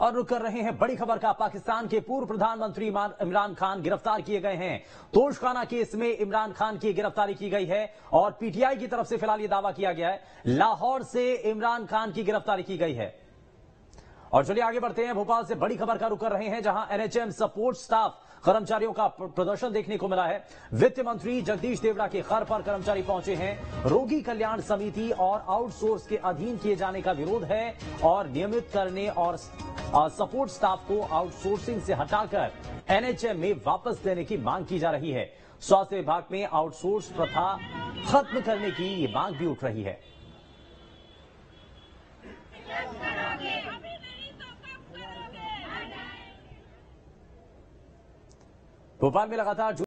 और रुक कर रहे हैं। बड़ी खबर का पाकिस्तान के पूर्व प्रधानमंत्री इमरान खान गिरफ़्तार किए गए हैं। तोशखाना केस में इमरान खान की गिरफ्तारी की गई है और पीटीआई की तरफ़ से फ़िलहाल यह दावा किया गया है। लाहौर से इमरान खान की गिरफ्तारी की गई है। और चलिए आगे बढ़ते हैं। भोपाल से बड़ी खबर का रुक कर रहे हैं, जहाँ एनएचएम सपोर्ट स्टाफ कर्मचारियों का प्रदर्शन देखने को मिला है। वित्त मंत्री जगदीश देवड़ा के घर पर कर्मचारी पहुँचे हैं। रोगी कल्याण समिति और आउटसोर्स के अधीन किए जाने का विरोध है और नियमित करने और सपोर्ट स्टाफ को आउटसोर्सिंग से हटाकर एनएचएम में वापस देने की मांग की जा रही है। स्वास्थ्य विभाग में आउटसोर्स प्रथा खत्म करने की ये मांग भी उठ रही है। भोपाल में लगातार